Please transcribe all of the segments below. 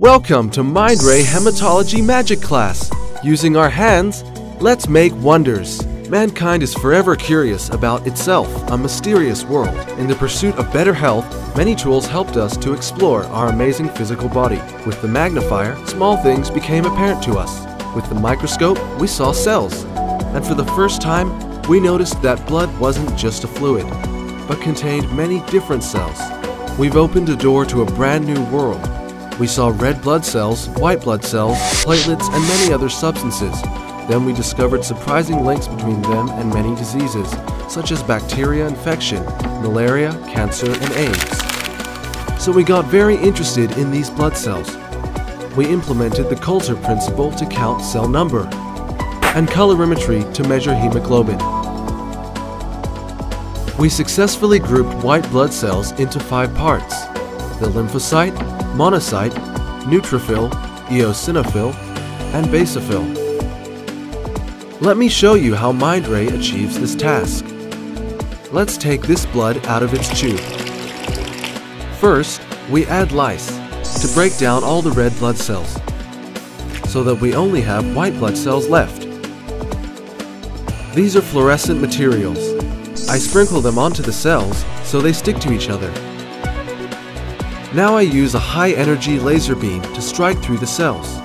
Welcome to Mindray Hematology Magic Class. Using our hands, let's make wonders. Mankind is forever curious about itself, a mysterious world. In the pursuit of better health, many tools helped us to explore our amazing physical body. With the magnifier, small things became apparent to us. With the microscope, we saw cells. And for the first time, we noticed that blood wasn't just a fluid, but contained many different cells. We've opened a door to a brand new world we saw red blood cells, white blood cells, platelets, and many other substances. Then we discovered surprising links between them and many diseases, such as bacteria infection, malaria, cancer, and AIDS. So we got very interested in these blood cells. We implemented the Coulter principle to count cell number, and colorimetry to measure hemoglobin. We successfully grouped white blood cells into five parts, the lymphocyte, monocyte, neutrophil, eosinophil, and basophil. Let me show you how Mindray achieves this task. Let's take this blood out of its tube. First, we add lyse to break down all the red blood cells so that we only have white blood cells left. These are fluorescent materials. I sprinkle them onto the cells so they stick to each other. Now I use a high-energy laser beam to strike through the cells.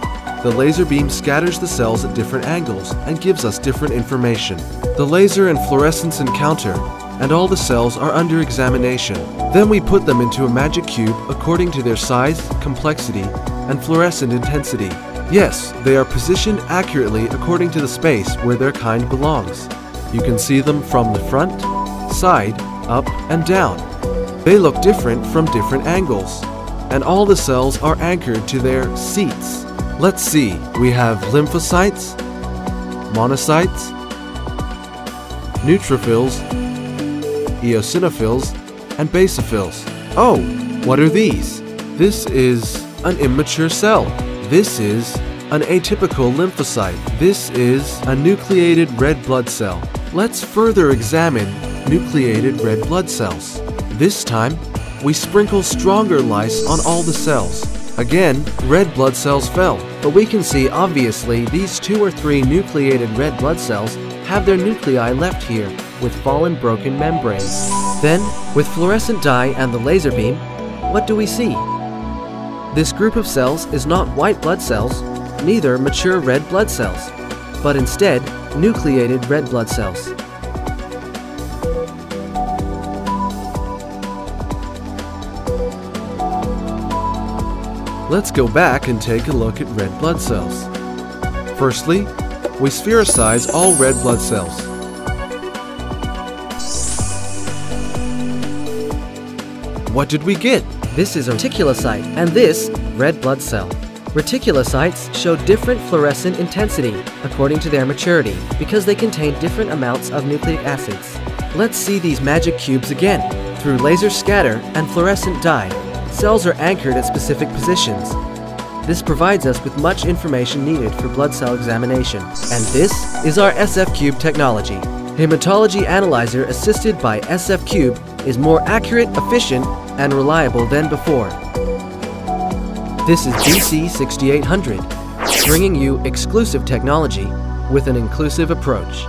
The laser beam scatters the cells at different angles and gives us different information. The laser and fluorescence encounter, and all the cells are under examination. Then we put them into a magic cube according to their size, complexity, and fluorescent intensity. Yes, they are positioned accurately according to the space where their kind belongs. You can see them from the front, side, up, and down. They look different from different angles, and all the cells are anchored to their seats. Let's see, we have lymphocytes, monocytes, neutrophils, eosinophils, and basophils. Oh, what are these? This is an immature cell. This is an atypical lymphocyte. This is a nucleated red blood cell. Let's further examine nucleated red blood cells. This time, we sprinkle stronger lyse on all the cells. Again, red blood cells fell. But we can see obviously these two or three nucleated red blood cells have their nuclei left here with fallen broken membranes. Then, with fluorescent dye and the laser beam, what do we see? This group of cells is not white blood cells, neither mature red blood cells, but instead nucleated red blood cells. Let's go back and take a look at red blood cells. Firstly, we sphericize all red blood cells. What did we get? This is a reticulocyte, and this, red blood cell. Reticulocytes show different fluorescent intensity according to their maturity because they contain different amounts of nucleic acids. Let's see these magic cubes again. Through laser scatter and fluorescent dye, cells are anchored at specific positions. This provides us with much information needed for blood cell examination. And this is our SF Cube technology. Hematology Analyzer assisted by SF Cube is more accurate, efficient, and reliable than before. This is BC-6800, bringing you exclusive technology with an inclusive approach.